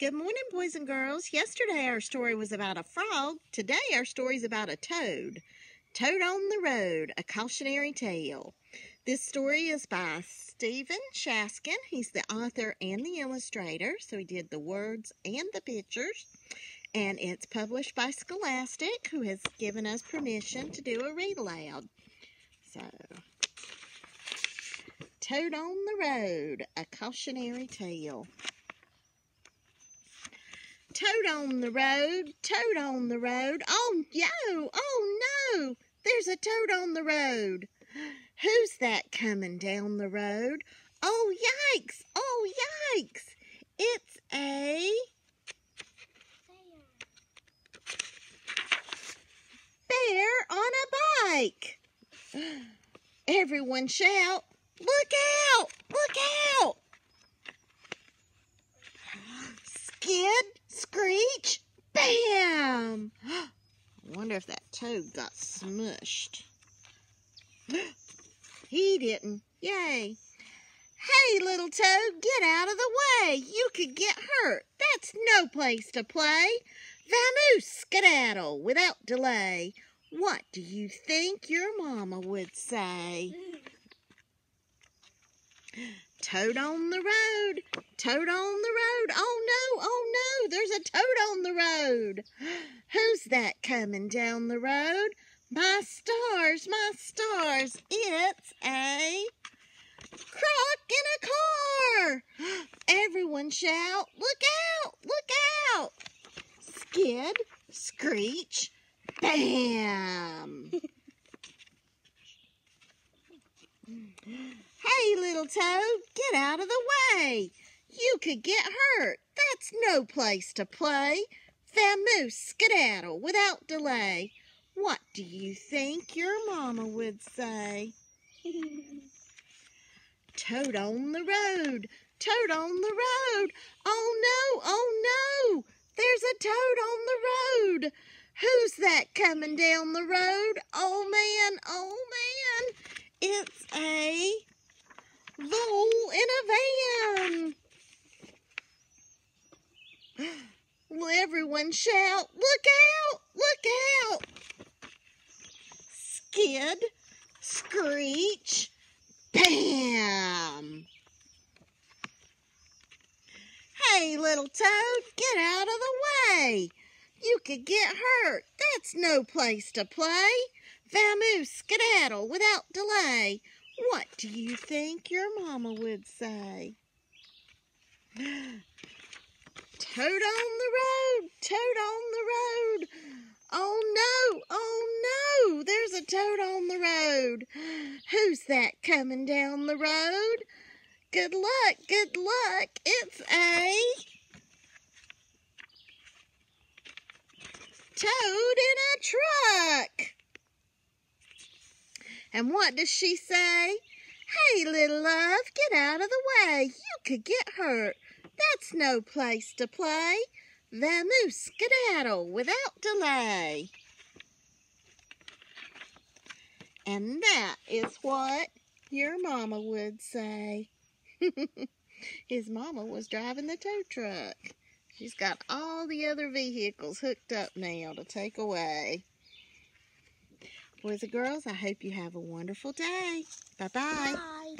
Good morning, boys and girls. Yesterday our story was about a frog. Today our story is about a toad. Toad on the Road, a cautionary tale. This story is by Stephen Shaskan. He's the author and the illustrator, so he did the words and the pictures. And it's published by Scholastic, who has given us permission to do a read aloud. So, Toad on the Road, a cautionary tale. Toad on the road, toad on the road. Oh, yo, oh no, there's a toad on the road. Who's that coming down the road? Oh, yikes, oh, yikes. It's a bear on a bike. Everyone shout, look out, look out. Skid, screech, bam! I wonder if that toad got smushed. he didn't. Yay. Hey, little toad, get out of the way. You could get hurt. That's no place to play. Vamoose, skedaddle without delay. What do you think your mama would say? Toad on the road, toad on the road. Oh no, oh no, there's a toad on the road. Who's that coming down the road? My stars, my stars, it's a croc in a car. Everyone shout, look out, look out. Skid, screech, bam. Hey, little toad, get out of the way. You could get hurt. That's no place to play. Vamoose, skedaddle without delay. What do you think your mama would say? toad on the road, toad on the road. Oh no, oh no, there's a toad on the road. Who's that coming down the road? Oh man, oh man, it's a vole in a van. Will shout, look out, look out. Skid, screech, bam. Hey, little toad, get out of the way. You could get hurt. That's no place to play. Vamoose, skedaddle without delay. What do you think your mama would say? Toad on the road, toad on the road. Oh no, oh no, there's a toad on the road. Who's that coming down the road? Good luck, good luck. It's a toad in a truck. And what does she say? Hey, little love, get out of the way. You could get hurt. That's no place to play. Vamoose skedaddle without delay. And that is what your mama would say. His mama was driving the tow truck. She's got all the other vehicles hooked up now to take away. Boys and girls, I hope you have a wonderful day. Bye-bye. Bye.